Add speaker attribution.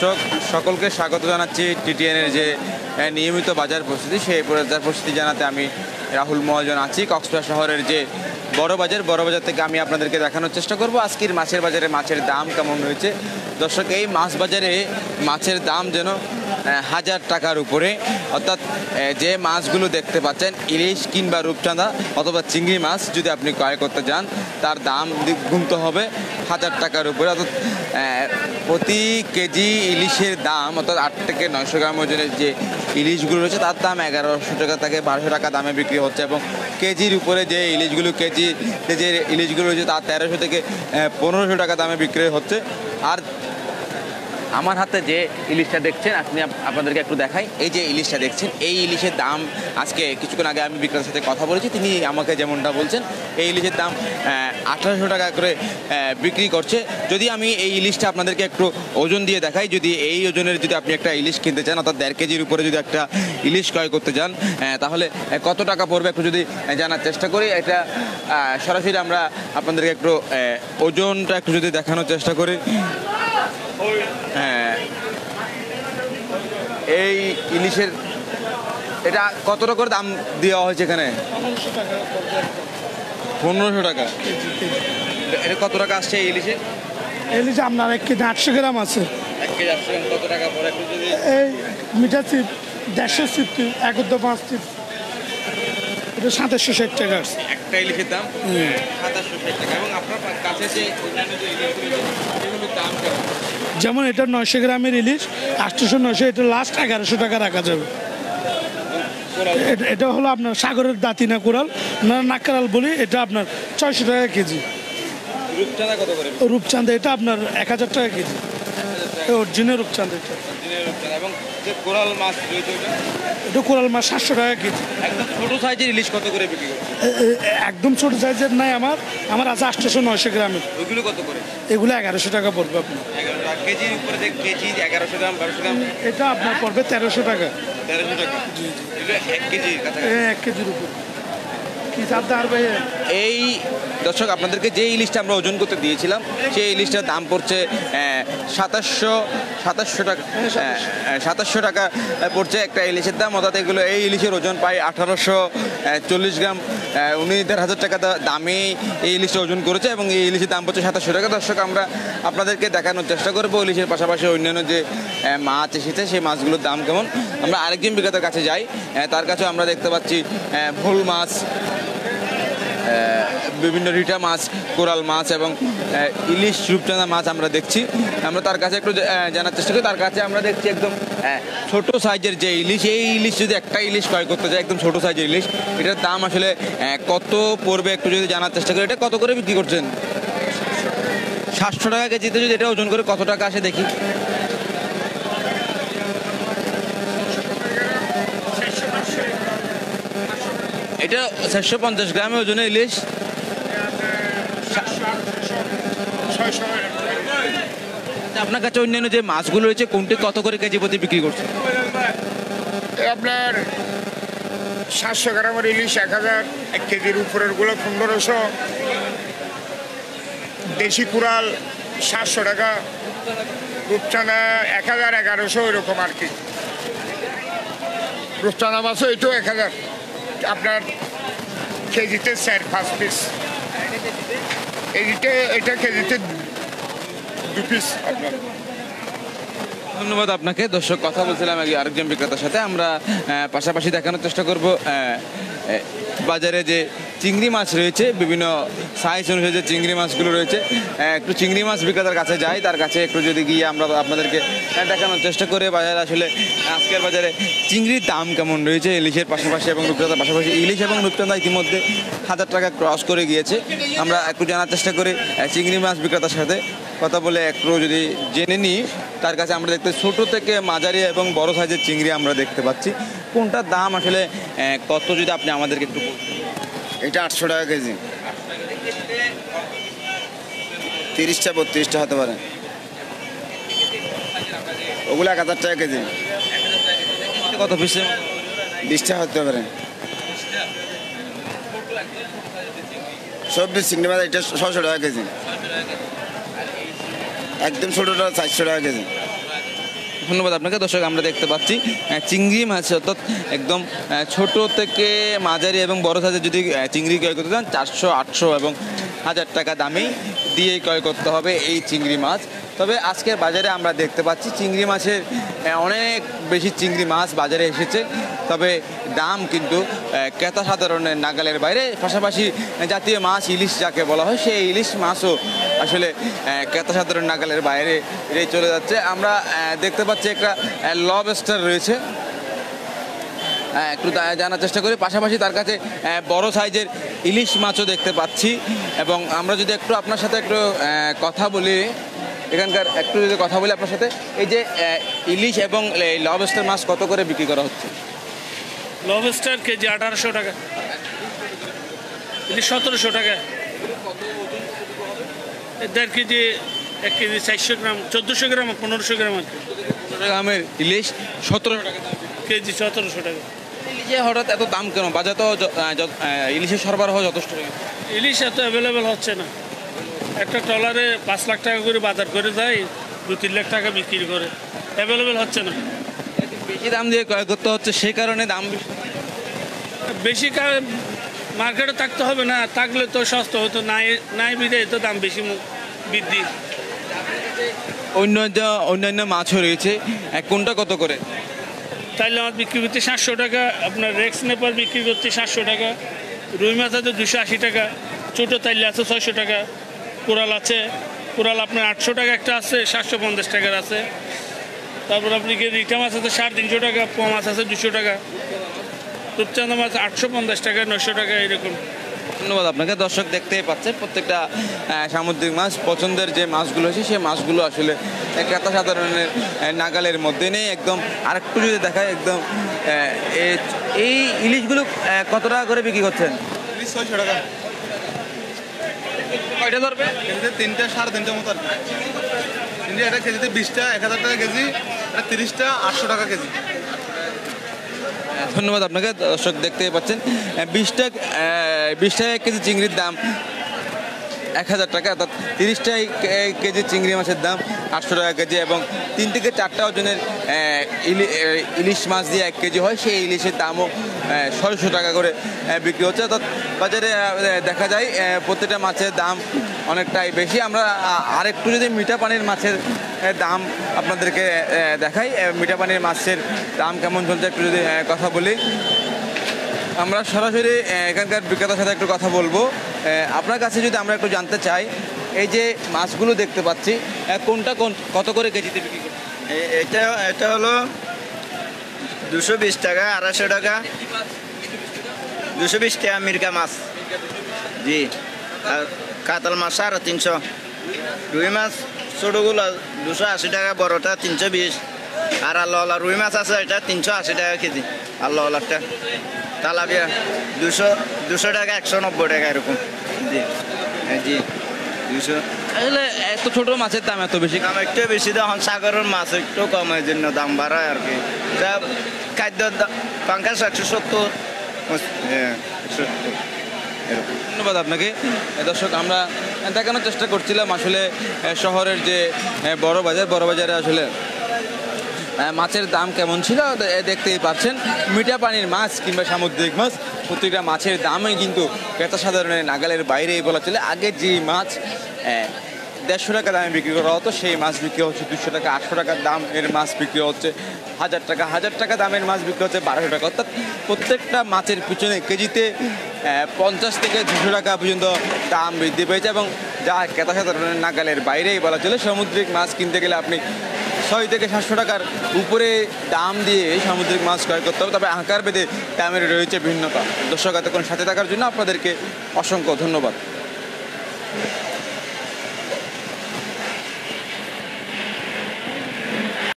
Speaker 1: দর্শক, সকলকে স্বাগত জানাচ্ছি টিটিএনের যে নিয়মিত বাজার প্রস্তুতি, সেই বাজার পরিস্থিতি জানাতে আমি রাহুল মহাজন আছি। কক্সবাজার শহরের যে বড় বাজার বড় বাজার থেকে আমি আপনাদেরকে দেখানোর চেষ্টা করব। আজকের মাছের বাজারে মাছের দাম কেমন রয়েছে? দর্শক, এই মাছ বাজারে মাছের দাম যেন হাজার টাকার উপরে। অর্থাৎ যে মাছগুলো দেখতে পাচ্ছেন, ইলিশ কিংবা রূপচাঁদা অথবা চিংড়ি মাছ যদি আপনি ক্রয় করতে যান তার দাম গুনতে হবে হাজার টাকার উপরে। অর্থাৎ প্রতি কেজি ইলিশের দাম, অর্থাৎ আট থেকে নয়শো গ্রাম ওজনের যে ইলিশগুলো রয়েছে, তার দাম এগারোশো টাকা থেকে বারোশো টাকা দামে বিক্রি হচ্ছে এবং কেজির উপরে যে ইলিশগুলো কেজি যে ইলিশগুলো রয়েছে তার তেরোশো থেকে পনেরোশো টাকা দামে বিক্রি হচ্ছে। আর আমার হাতে যে ইলিশটা দেখছেন, আপনি আপনাদেরকে একটু দেখাই। এই যে ইলিশটা দেখছেন, এই ইলিশের দাম আজকে কিছুক্ষণ আগে আমি বিক্রেতার সাথে কথা বলেছি। তিনি আমাকে যেমনটা বলছেন, এই ইলিশের দাম আঠারোশো টাকা করে বিক্রি করছে। যদি আমি এই ইলিশটা আপনাদেরকে একটু ওজন দিয়ে দেখাই, যদি এই ওজনের যদি আপনি একটা ইলিশ কিনতে চান, অর্থাৎ দেড় কেজির উপরে যদি একটা ইলিশ ক্রয় করতে চান তাহলে কত টাকা পড়বে একটু যদি জানার চেষ্টা করি। এটা সরাসরি আমরা আপনাদেরকে একটু ওজনটা একটু যদি দেখানোর চেষ্টা করি। এই ইলিশের এটা কতটা করে দাম দেওয়া হয়েছে এখানে? পনেরোশো টাকা। এটা কত টাকা আসছে ইলিশে?
Speaker 2: যে আপনার এক কেজি আটশো গ্রাম আছে।
Speaker 1: কত টাকা পরে
Speaker 2: এই মিঠা চিপ দেড়শো চিপ এক পাঁচ চিপ। এটা সাতাশশো ষাট টাকা আছে।
Speaker 1: একটা ইলিশের দাম? সাতাশশো ষাট টাকা। এবং আপনার কাছে যে অন্যান্য যে ইলিশগুলো সেগুলোর দাম কেমন?
Speaker 2: যেমন এটা নয়শো গ্রামের ইলিশ আটশোশো নয়শো এটা লাস্ট এগারোশো টাকা রাখা যাবে। এটা- হলো আপনার সাগরের দাঁতিনা কোরাল না নাকারাল বলি এটা আপনার ছয়শো টাকা কেজি।
Speaker 1: রূপচাঁদা কত করে?
Speaker 2: রূপচাঁদা এটা আপনার এক হাজার টাকা কেজি। অরিজিনাল রূপচাঁদা এটা।
Speaker 1: এবং যে কোরাল মাছ রয়েছে
Speaker 2: এটা কোরাল মাছ সাতশো টাকা কেজি।
Speaker 1: একদম ছোটো সাইজের ইলিশ কত করে বিক্রি করছে
Speaker 2: একদম ছোট সাইজের নাই আমার। আমার আছে আটশোশো নয়শো গ্রামের।
Speaker 1: ওইগুলো কত করে?
Speaker 2: এগুলো এগারোশো টাকা পড়বে আপনার।
Speaker 1: কেজির উপরে যে কেজি এগারোশো গ্রাম বারোশো গ্রাম?
Speaker 2: এটা আপনার পড়বে তেরোশো টাকা।
Speaker 1: তেরোশো টাকা। এগুলো এক কেজি
Speaker 2: এক কেজির উপর।
Speaker 1: এই দর্শক আপনাদেরকে যে ইলিশটা আমরা ওজন করতে দিয়েছিলাম সেই ইলিশটার দাম পড়ছে সাতাশশো সাতাশশো টাকা সাতাশশো টাকা পড়ছে একটা ইলিশের দাম। অর্থাৎ এগুলো এই ইলিশের ওজন পাই আঠারোশো চল্লিশ গ্রাম। আহ, উনি দেড় হাজার টাকা দামে এই ইলিশটা ওজন করেছে এবং এই ইলিশের দাম পড়ছে সাতাশশো টাকা। দর্শক আমরা আপনাদেরকে দেখানোর চেষ্টা করব ইলিশের পাশাপাশি অন্যান্য যে মাছ এসেছে সেই মাছগুলোর দাম কেমন। আমরা আরেকজন বিক্রেতার কাছে যাই। তার কাছেও আমরা দেখতে পাচ্ছি ভোল মাছ বিভিন্ন রিটা মাছ, কোরাল মাছ এবং ইলিশ রূপচাঁদা মাছ আমরা দেখছি। আমরা তার কাছে একটু জানার চেষ্টা করি। তার কাছে আমরা দেখছি একদম ছোট সাইজের যে ইলিশ, এই ইলিশ যদি একটা ইলিশ ক্রয় করতে যায়, একদম ছোট সাইজের ইলিশ, এটার দাম আসলে কত পড়বে একটু যদি জানার চেষ্টা করি। এটা কত করে বিক্রি করছেন? সাতশো টাকা কেজিতে যদি এটা ওজন করে কত টাকা আসে দেখি। এটা চারশো পঞ্চাশ গ্রামে ওজনে ইলিশ। আপনার কাছে অন্যান্য যে মাছগুলো রয়েছে, কোনটি কত করে কেজি প্রতি বিক্রি করছে
Speaker 3: আপনার সাতশো গ্রামের ইলিশ এক হাজার, এক কেজির উপরেরগুলো পনেরোশো। দেশি কুড়াল সাতশো টাকা, রূপচাঁদা এক হাজার এগারোশো, এরকম আর কি। রূপচাঁদা মাছও এটাও এক হাজার। আপনার কেজিতে স্যার পাঁচ পিস এইটা এটা কেজিতে দু পিস আপনার।
Speaker 1: ধন্যবাদ আপনাকে। দর্শক, কথা বলছিলাম আরেকজন বিক্রেতার সাথে। আমরা পাশাপাশি দেখানোর চেষ্টা করব বাজারে যে চিংড়ি মাছ রয়েছে, বিভিন্ন সাইজ অনুসারে যে চিংড়ি মাছগুলো রয়েছে একটু চিংড়ি মাছ বিক্রেতার কাছে যাই, তার কাছে একটু যদি গিয়ে আমরা আপনাদেরকে দেখানোর চেষ্টা করে, বাজারে আসলে আজকের বাজারে চিংড়ির দাম কেমন রয়েছে, ইলিশের পাশাপাশি এবং রূপচাঁদার পাশাপাশি, ইলিশ এবং রূপচাঁদা ইতিমধ্যে হাজার টাকা ক্রস করে গিয়েছে। আমরা একটু জানার চেষ্টা করি চিংড়ি মাছ বিক্রেতার সাথে কথা বলে একটু যদি জেনে নিই, তার কাছে আমরা দেখতে ছোট থেকে মাঝারি এবং বড় সাইজের চিংড়ি আমরা দেখতে পাচ্ছি। কোনটার দাম আসলে কত যদি আপনি আমাদেরকে একটু বলতেন।
Speaker 4: এটা আটশো টাকা কেজি। তিরিশটা বত্রিশটা হতে পারে। ওগুলো এক হাজার টাকা কেজি।
Speaker 1: কত পিসের
Speaker 4: বিশটা হতে পারে। সবজি চিংড়ি মাছ এটা ছশো টাকা কেজি। একদম ছোটোটা চারশো টাকা কেজি।
Speaker 1: ধন্যবাদ আপনাকে। দর্শক, আমরা দেখতে পাচ্ছি চিংড়ি মাছ অর্থাৎ একদম ছোট থেকে মাঝারি এবং বড় সাইজের যদি চিংড়ি ক্রয় করতে চান, চারশো, আটশো এবং হাজার টাকা দামেই দিয়ে ক্রয় করতে হবে এই চিংড়ি মাছ। তবে আজকের বাজারে আমরা দেখতে পাচ্ছি চিংড়ি মাছের অনেক বেশি চিংড়ি মাছ বাজারে এসেছে। তবে দাম কিন্তু ক্রেতা সাধারণের নাগালের বাইরে। পাশাপাশি জাতীয় মাছ ইলিশ যাকে বলা হয়, সেই ইলিশ মাছও আসলে ক্রেতা সাধারণ নাগালের বাইরে এই চলে যাচ্ছে। আমরা দেখতে পাচ্ছি একটা লবস্টার রয়েছে। একটু জানার চেষ্টা করি। পাশাপাশি তার কাছে বড় সাইজের ইলিশ মাছও দেখতে পাচ্ছি। এবং আমরা যদি একটু আপনার সাথে একটু কথা বলি এখানকার একটু যদি কথা বলি আপনার সাথে এই যে ইলিশ এবং লবস্টার মাছ কত করে বিক্রি করা হচ্ছে?
Speaker 5: লবস্টার কেজি আঠারোশো টাকা। ইলিশ সতেরোশো টাকা। দেড় কেজি এক কেজি চারশো গ্রাম চোদ্দোশো গ্রাম পনেরোশো গ্রাম আর
Speaker 1: গ্রামের ইলিশ সতেরোশো টাকা।
Speaker 5: কেজি সতেরোশো টাকা।
Speaker 1: ইলিশে হঠাৎ এত দাম কেন? বাজার তো ইলিশের সরবরাহ যথেষ্ট।
Speaker 5: ইলিশ এত অ্যাভেলেবেল হচ্ছে না। একটা ট্রলারে পাঁচ লাখ টাকা করে বাজার করে দেয় দু তিন লাখ টাকা বিক্রি করে। অ্যাভেলেবেল হচ্ছে না।
Speaker 1: বেশি দাম দিয়ে ক্রয় করতে হচ্ছে সেই কারণে দাম বেশি।
Speaker 5: বেশি মার্কেটে থাকতে হবে না থাকলে তো সস্তা হতো নাই নাই বিদায় তো দাম বেশি বৃদ্ধি।
Speaker 1: অন্য যা- অন্যান্য মাছও রয়েছে এক কোনটা কত করে?
Speaker 5: তাইলে আমার বিক্রি করতে সাতশো টাকা আপনার রেক্স নেপার বিক্রি করতে সাতশো টাকা রুই মাছ আছে দুশো আশি টাকা ছোটো তাইলে আছে ছয়শো টাকা। কোরাল আছে। কোরাল আপনার আটশো টাকা একটা আছে সাতশো পঞ্চাশ টাকার আছে। তারপর আপনি কি রিটা মাছ আছে সাড়ে তিনশো টাকা পোয়া মাছ আছে দুশো টাকা। রূপচাঁদা মাছ আটশো পঞ্চাশ টাকা নশো টাকা এরকম।
Speaker 1: ধন্যবাদ আপনাকে। দর্শক দেখতেই পাচ্ছেন প্রত্যেকটা সামুদ্রিক মাছ পছন্দের যে মাছগুলো আছে সেই মাছগুলো আসলে ক্রেতা সাধারণের নাগালের মধ্যে নেই। একদম আরেকটু যদি দেখায় একদম এই ইলিশগুলো কত টাকা করে বিক্রি করছেন?
Speaker 6: ইলিশ ছয়শো টাকা।
Speaker 1: কয়টা ধরবে?
Speaker 6: কেজিতে তিনটা সাড়ে তিনটা মতো আর কি। এটা কেজিতে বিশটা এক হাজার টাকা কেজি এটা তিরিশটা আটশো টাকা কেজি।
Speaker 1: ধন্যবাদ আপনাকে দর্শক দেখতে পাচ্ছেন। বিশটা বিশ টাকা এক কেজি চিংড়ির দাম। এক হাজার টাকা, অর্থাৎ তিরিশটা কেজি চিংড়ি মাছের দাম, আটশো টাকা কেজি এবং তিন থেকে চারটা ওজনের ইলি- ইলিশ মাছ দিয়ে এক কেজি হয়, সেই ইলিশের দামও ছয়শো টাকা করে বিক্রি হচ্ছে। অর্থাৎ বাজারে দেখা যায় প্রত্যেকটা মাছের দাম অনেকটাই বেশি। আমরা আরেকটু যদি মিঠা পানির মাছের দাম আপনাদেরকে দেখাই মিঠা পানির মাছের দাম কেমন চলছে একটু যদি কথা বলি। আমরা সরাসরি এখানকার বিক্রেতার সাথে একটু কথা বলব। আপনার কাছে যদি আমরা একটু জানতে চাই, এই যে মাছগুলো দেখতে পাচ্ছি কোনটা কোন, কত করে কেজিতে বিক্রি
Speaker 4: এটা এটা হলো দুশো বিশ টাকা, আড়াইশো টাকা। দুশো বিশ টাকা মির্কা মাছ। জি। আর কাতাল মাছ সাড়ে তিনশো। রুই মাছ ছোটোগুলো দুশো আশি টাকা, বড়টা তিনশো বিশ। আর আল্লাহ রুই মাছ আছে এটা তিনশো আশি টাকা কেজি। আল্লাহ আল্লাহটা তালাবিয়া দুশো দুশো টাকা একশো নব্বই টাকা এরকম। জি হ্যাঁ, জি দুশো।
Speaker 1: আসলে এত ছোট মাছের দাম এত বেশি?
Speaker 4: দাম একটু বেশি তখন সাগরের মাছ একটু কমের জন্য দাম বাড়ায় আর কি। তা খাদ্য পাঙ্কাশ একশো সত্তর।
Speaker 1: ধন্যবাদ আপনাকে। দর্শক আমরা দেখানোর চেষ্টা করছিলাম আসলে শহরের যে বড় বাজার বড় বাজারে আসলে মাছের দাম কেমন ছিল? দেখতেই পাচ্ছেন। মিঠা পানির মাছ কিংবা সামুদ্রিক মাছ, প্রতিটা মাছের দামই কিন্তু ক্রেতা সাধারণের নাগালের বাইরেই বলা চলে। আগে যে মাছ দেড়শো টাকা দামে বিক্রি করা হতো, সেই মাছ বিক্রি হচ্ছে দুশো টাকা, আটশো টাকার দাম এর মাছ বিক্রি হচ্ছে হাজার টাকা হাজার টাকা দামের মাছ বিক্রি হচ্ছে বারোশো টাকা। অর্থাৎ প্রত্যেকটা মাছের পিছনে কেজিতে পঞ্চাশ থেকে দুশো টাকা পর্যন্ত দাম বৃদ্ধি পেয়েছে এবং যা ক্রেতা সাধারণের নাগালের বাইরেই বলা চলে, সামুদ্রিক মাছ কিনতে গেলে আপনি ছয় থেকে সাতশো টাকার উপরে দাম দিয়ে সামুদ্রিক মাছ ক্রয় করতে হবে। তবে আঁকার বেঁধে দামের রয়েছে ভিন্নতা। দর্শক, এতক্ষণ সাথে থাকার জন্য আপনাদেরকে অসংখ্য ধন্যবাদ।